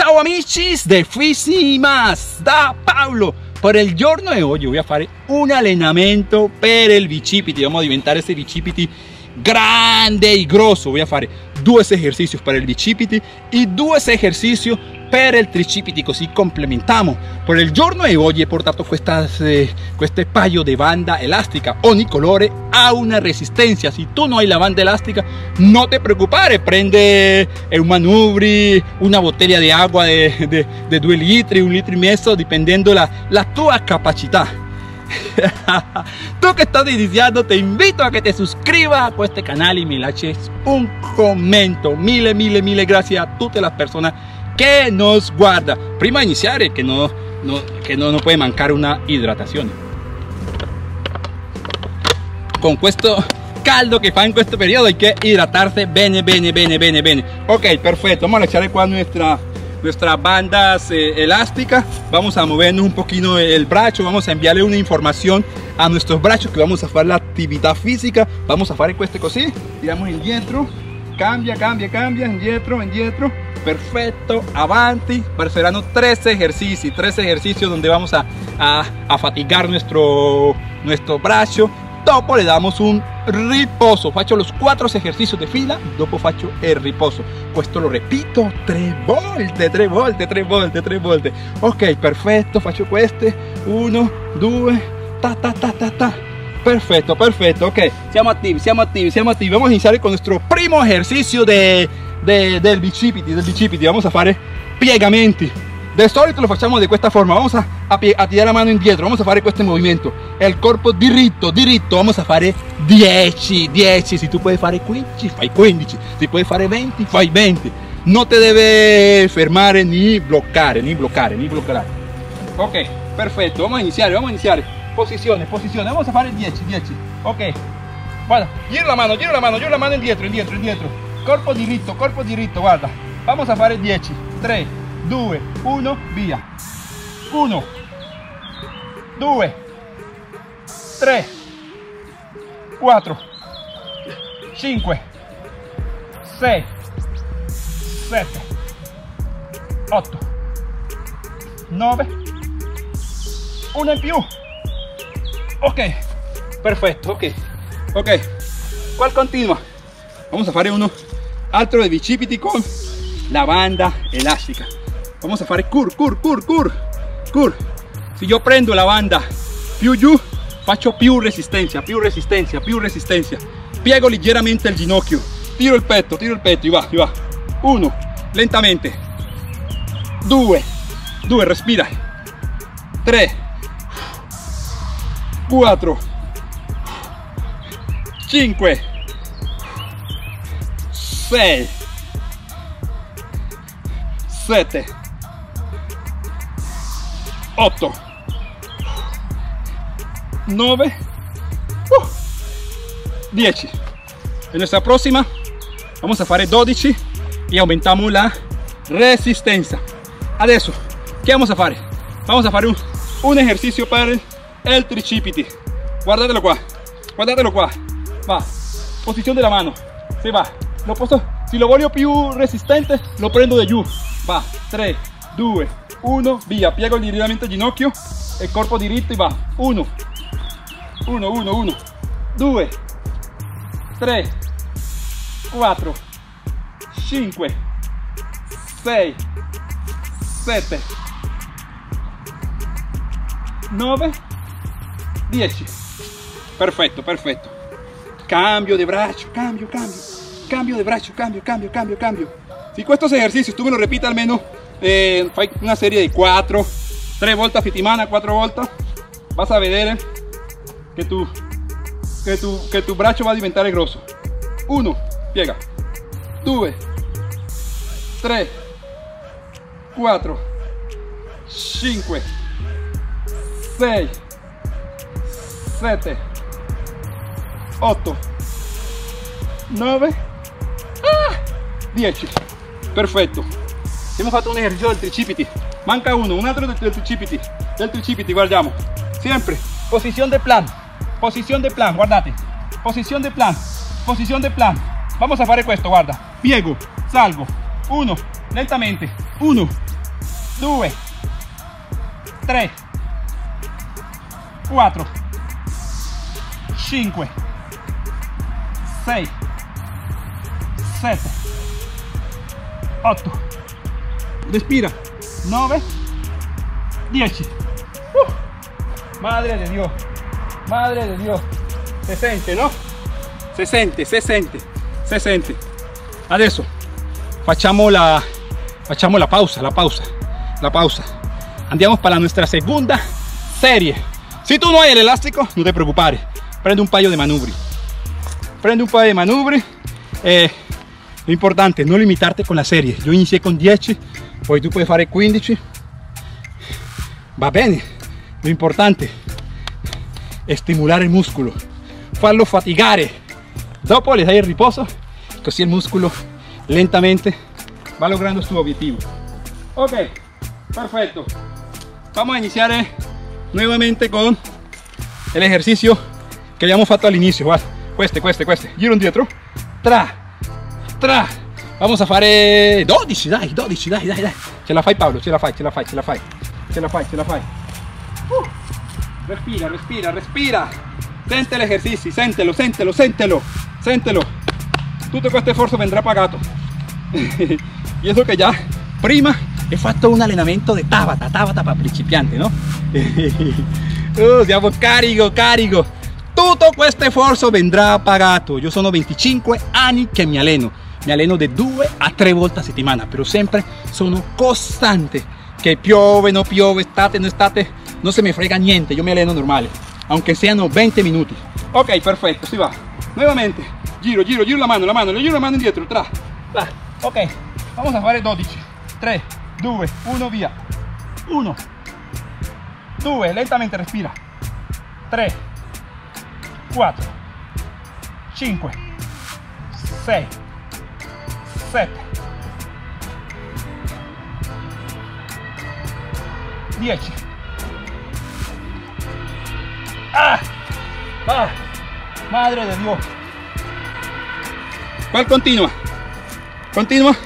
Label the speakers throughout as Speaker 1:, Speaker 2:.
Speaker 1: Ciao amici de Fisimas. Da Paolo per il giorno di oggi voy a fare un allenamento per il bicipiti vamos a diventare este bicipiti grande y grosso. Voy a fare due esercicios para el bicipiti y due ejercicios per il tricipiti così complementiamo per il giorno di oggi ho portato questas, eh, este paio di banda elástica ogni colore ha una resistencia si tu no hai la banda elástica no te preocupare prende un manubri una botella di acqua di 2 litri un litro e mezzo dipendendo la, la tua capacità Tú que estás iniciando, te invito a que te suscribas a este canal y me laches un comentario. Mille, mille, mille gracias a todas las personas que nos guarda. Prima iniciar, que no, no, que no, no puede mancar una hidratación. Con questo caldo que fa en este periodo hay que hidratarse bene, bene, bene, bene, bene. Ok, perfecto. Vamos a echar qua nuestra nuestras bandas eh, elásticas vamos a movernos un poquito el brazo vamos a enviarle una información a nuestros brazos que vamos a hacer la actividad física vamos a hacer este così tiramos indietro cambia cambia cambia indietro indietro perfecto avanti. Serán tres ejercicios tres ejercicios donde vamos a, a, fatigar nuestro nuestro brazo. Dopo le damos un riposo. Faccio los cuatro ejercicios de fila. Dopo faccio el riposo. Questo lo repito tre volte tre volte tre volte tre volte ok perfetto faccio queste uno due ta ta ta ta ta. Perfecto perfecto ok. Siamo attivi siamo attivi siamo attivi vamos a iniciar con nuestro primo ejercicio de, de del bicipiti del bicipiti. Vamos a fare piegamenti. De solito lo facciamo de esta forma. Vamos a, a, tirar la mano indietro. Vamos a fare este movimiento el cuerpo diritto diritto. Vamos a fare 10 10 si tú puedes fare 15 fai 15 si puedes fare 20 fai 20 no te debe fermare ni bloquear ni bloquear ni bloquear ok perfecto vamos a iniciar vamos a iniciar posiciones posiciones vamos a fare 10 10 ok. Guarda giro la mano giro la mano giro la mano indietro indietro indietro corpo diritto corpo diritto guarda. Vamos a fare 10 3 2, 1, via. 1, 2, 3, 4, 5, 6, 7, 8, 9, 1 in più. Ok, perfetto, ok, ok. ¿Cuál continua? Vamos a fare uno altro de bicipiti con la banda elástica. vamos a fare cur cur cur cur cur. Si yo prendo la banda più giù faccio più resistencia più resistencia più resistencia. Piego leggermente il ginocchio tiro il petto tiro il petto y va y va. Uno lentamente. Due due respira. Tre quattro cinque sei sette 8 9 10 en nuestra próxima vamos a fare 12 y aumentamos la resistencia. Adesso ¿qué vamos a fare vamos a un, un ejercicio para el tricipiti. Guardatelo qua guardatelo qua va. Posición de la mano. Se va lo posto si lo voglio più resistente lo prendo de giù va 3 2 1 via piego ligeramente il ginocchio e corpo diritto e va. 1 1 1 1 2 3 4 5 6 7 9 10 perfetto perfetto cambio de braccio cambio cambio cambio de braccio cambio cambio cambio cambio. Si estos ejercicios tú me lo repites al menos eh, una serie de 4 3 voltas a 4 voltas vas a ver que tu que tu que tu brazo va a diventare grosso. 1 piega 2 3 4 5 6 7 8 9 10 perfetto Hemos hecho un ejercicio del tricipiti. Manca uno, un otro del, tricipiti. Del tricipiti, guardamos. Siempre. Posición de plan. Posición de plan, guardate. Posición de plan. Posición de plan. Vamos a hacer esto, guarda. Piego, salgo. Uno, lentamente. Uno, 2 3 4 5 6 7 8 respira. 9 10 uh, madre de Dios. Madre de Dios. Se sente no se sente se sente se sente adesso facciamo la facciamo la pausa la pausa la pausa. Andiamo para nuestra segunda serie. Si tú no hay el elástico no te preocupes. Prende un paio de manubri prende un paio de manubri eh, lo importante no limitarte con la serie yo inicié con 10 poi tu puoi fare 15 va bene. Lo importante è stimolare il muscolo farlo fatigare. Dopo le dai il riposo così il muscolo lentamente va logrando su objetivo ok perfecto vamos a iniciar nuevamente con el ejercicio que habíamos fatto all'inizio guarda queste queste queste. Giro indietro. Tra vamos a fare 12 dai 12 dai dai dai. Ce la fai Paolo ce la fai ce la fai ce la fai. Ce la fai ce la fai. Uh, respira respira respira. Sente el ejercicio sentelo sentelo sentelo sentelo. Tutto questo sforzo vendrà pagato. Y eso que ya prima he fatto un allenamento de Tabata Tabata para principianti no uh, siamo carico carico. Tutto questo sforzo vendrà pagato. Io sono 25 anni che mi alleno mi alleno de 2 a 3 volte a settimana però sempre sono costante che piove no piove estate no estate no se me frega niente yo me alleno normale aunque sean 20 minutos. Ok perfecto si va. Nuevamente giro giro giro la mano la mano le giro la mano indietro tra va ok vamos a fare 12 3 2 1 via 1 2 lentamente respira. 3 4 5 6 7 10 ah, ah, madre de Dios. ¿cuál continua? continua.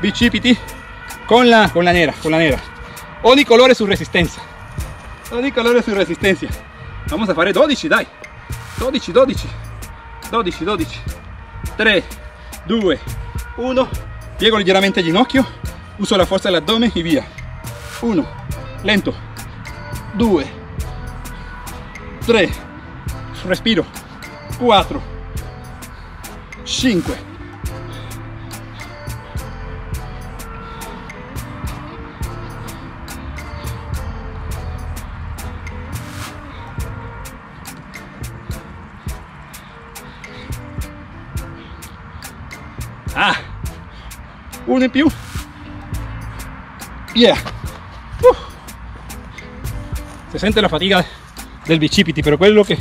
Speaker 1: Bicipiti con la con la nera con la nera. Ogni colore su resistencia ogni colore su resistencia vamos a fare 12 dai. 12 12 12 12 3 2 1 piego leggermente il ginocchio uso la forza dell'addome e via 1 lento. 2 3 respiro. 4 5 in più. Yeah. Uh. Se sente la fatiga del bicipiti, pero quello che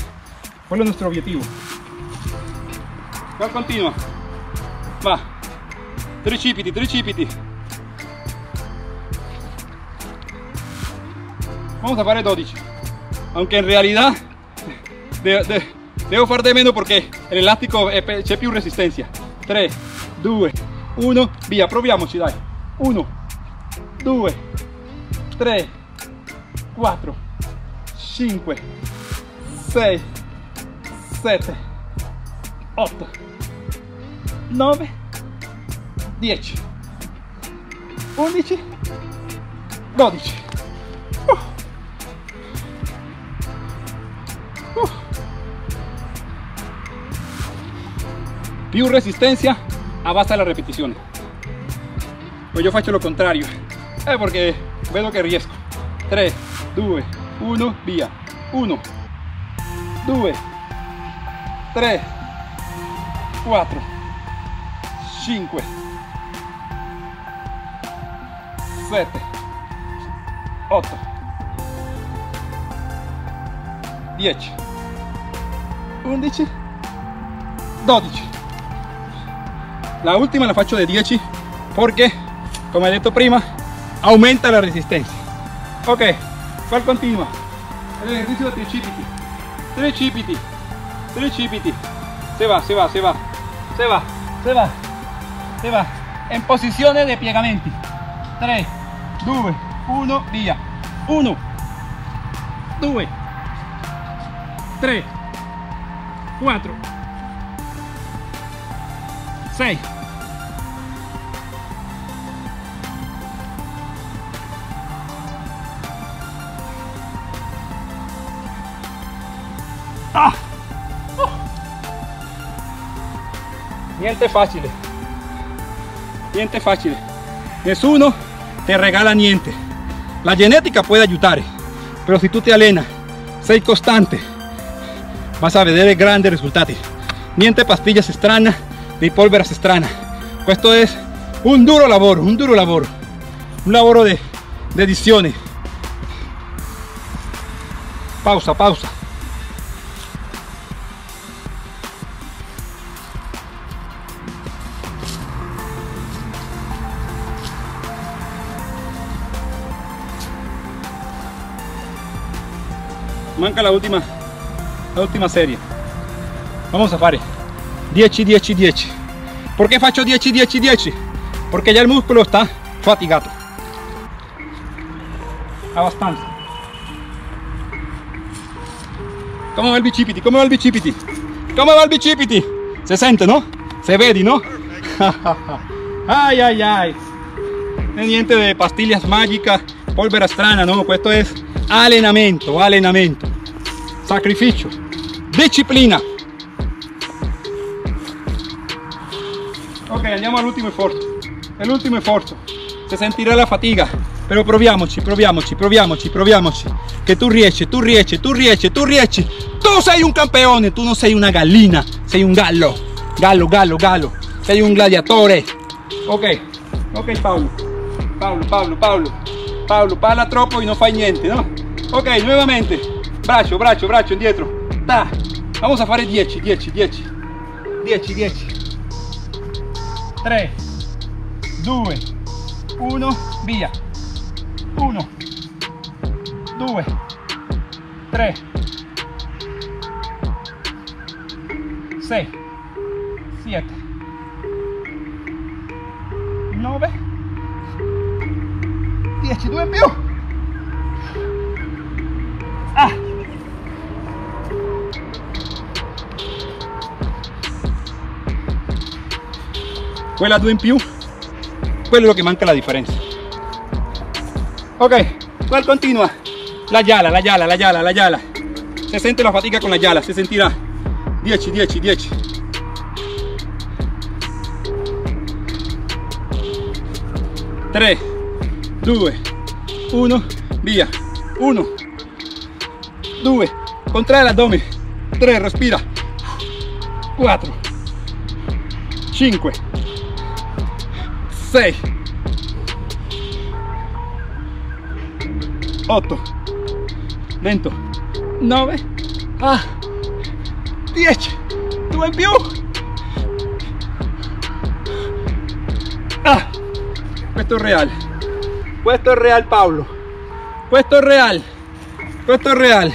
Speaker 1: quello è il nostro obiettivo. Qua continua. Va. Tricipiti, tricipiti. Vamos a fare 12. Aunque in realtà de, de, devo far de meno perché l'elastico c'è più resistenza. 3, 2, 1, via, proviamoci dai. 1, 2, 3, 4, 5, 6, 7, 8, 9, 10, 11, 12. Uh. Uh. Più resistencia abbassa la repetizione poi io faccio lo contrario. Eh, perché vedo che riesco 3 2 1 via 1 2 3 4 5 7 8 10 11 12 la última la faccio de 10 porque como he dicho prima aumenta la resistencia. Ok cuál continua el ejercicio de tricipiti tricipiti tricipiti se va se va se va. Se va se va. Se va. En posiciones de piegamenti. 3 2 1 via 1 2 3 4 6 ah. niente facile niente facile nessuno te regala niente la genética puede ayudar pero si tú te alenas sei costante vas a vedere grandes resultados niente pastillas extrañas ni polveras extrañas esto es un duro lavoro un duro lavoro un lavoro de, de ediciones. Pausa pausa manca la última la última serie. Vamos a fare 10 10 10 perché faccio 10 10 10 perché già il muscolo sta fatigato. Abbastanza come va il bicipiti come va il bicipiti come va il bicipiti si sente no? se vedi no? ay ay ay. Niente de pastillas mágicas polvere strana no questo es allenamento allenamento sacrificio. Disciplina. Ok andiamo all'ultimo sforzo l'ultimo sforzo si sentirà la fatica però proviamoci proviamoci proviamoci proviamoci che tu riesci tu riesci tu riesci tu riesci tu sei un campione tu non sei una gallina sei un gallo gallo gallo gallo sei un gladiatore ok ok Paolo Paolo Paolo Paolo Paolo parla troppo e non fai niente no ok nuevamente braccio braccio braccio indietro. Da vamos a fare 10 10 10 10 10 3 2 1 via. 1 2 3 6 7 9 10 2 in più quella due in più quello che manca la differenza ok qual continua la yala la yala la yala la yala. Se sente la fatica con la yala si sentirà 10 10 10 3 2 1 via 1 2 contrae l'addome 3 respira. 4 5 6 8 lento. 9 ah. 10 2 in più ah. Questo è real. Questo è real Paolo questo è real. Questo è real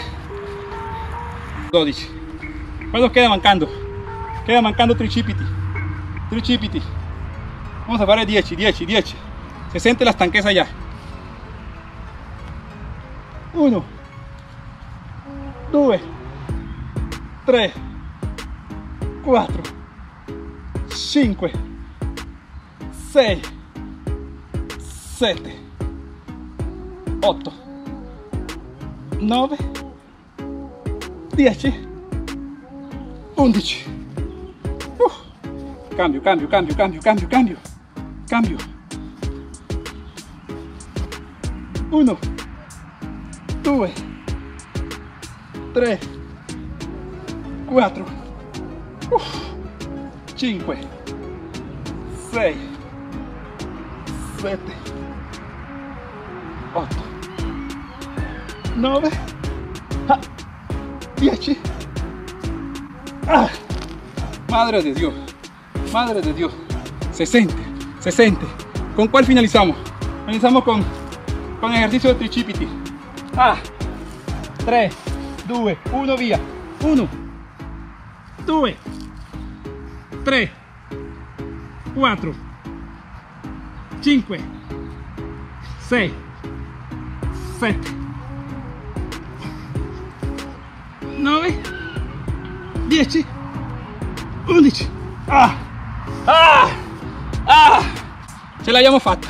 Speaker 1: 12 ¿cuántos queda mancando? queda mancando tricipiti tricipiti vamos a fare 10 10 10 se siente la stanchezza ya. 1 2 3 4 5 6 7 8 9 10 11 uh. cambio cambio cambio cambio cambio cambio cambio 1 2 3 4 5 6 7 8 9 10 ah. madre de Dios madre de Dios se siente se siente con cuál finalizamos finalizamos con con ejercicio de tricipiti ah 3 2 1 via 1 2 3 4 5 6 7 9 10 11 ah ah ah. Ce l'abbiamo fatta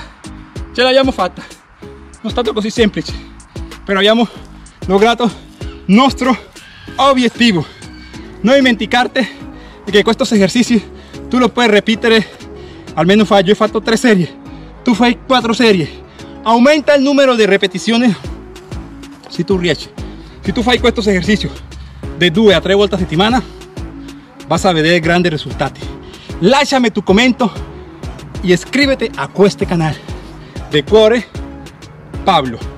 Speaker 1: ce l'abbiamo fatta non è stato così semplice però abbiamo lograto nostro obiettivo no dimenticarte que estos ejercicios tú los puedes repetir al menos yo he fatto tres series. Tú fai cuatro series. Aumenta el número de repeticiones. Si tú riesci si tú fai estos ejercicios de 2 a 3 vueltas a settimana vas a ver grandes resultados. Lasciami tu comentario y escríbete a este canal. De cuore Pablo